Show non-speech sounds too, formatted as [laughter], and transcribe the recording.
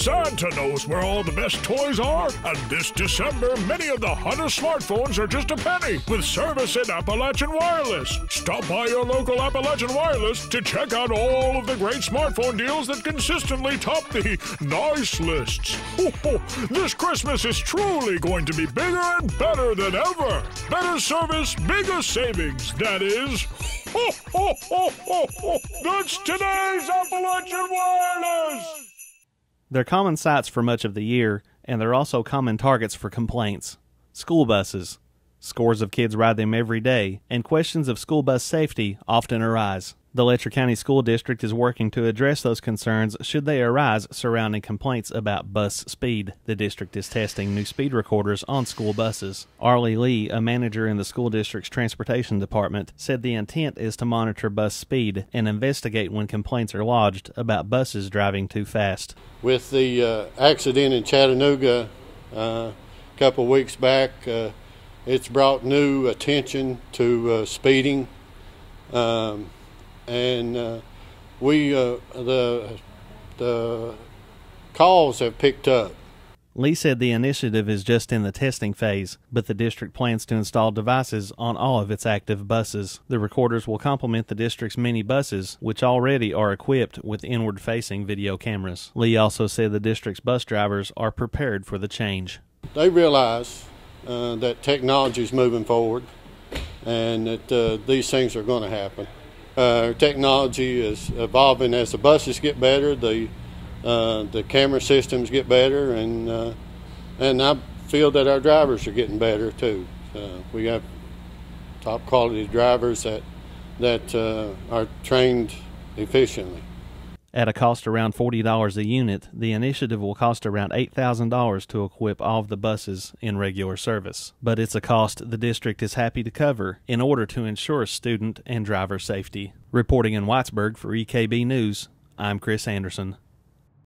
Santa knows where all the best toys are, and this December, many of the hottest smartphones are just a penny with service at Appalachian Wireless. Stop by your local Appalachian Wireless to check out all of the great smartphone deals that consistently top the nice lists. [laughs] this Christmas is truly going to be bigger and better than ever. Better service, bigger savings, that is. [laughs] That's today's Appalachian Wireless! They're common sights for much of the year, and they're also common targets for complaints. School buses. Scores of kids ride them every day, and questions of school bus safety often arise. The Letcher County School District is working to address those concerns should they arise surrounding complaints about bus speed. The district is testing new speed recorders on school buses. Arlie Lee, a manager in the school district's transportation department, said the intent is to monitor bus speed and investigate when complaints are lodged about buses driving too fast. With the uh, accident in Chattanooga uh, a couple weeks back, uh, it's brought new attention to uh, speeding. Um, and uh, we uh, the the calls have picked up. Lee said the initiative is just in the testing phase, but the district plans to install devices on all of its active buses. The recorders will complement the district's many buses, which already are equipped with inward facing video cameras. Lee also said the district's bus drivers are prepared for the change. They realize uh, that technology is moving forward and that uh, these things are going to happen. Uh, technology is evolving as the buses get better, the uh, the camera systems get better, and uh, and I feel that our drivers are getting better too. Uh, we have top quality drivers that that uh, are trained efficiently. At a cost around $40 a unit, the initiative will cost around $8,000 to equip all of the buses in regular service. But it's a cost the district is happy to cover in order to ensure student and driver safety. Reporting in Whitesburg for EKB News, I'm Chris Anderson.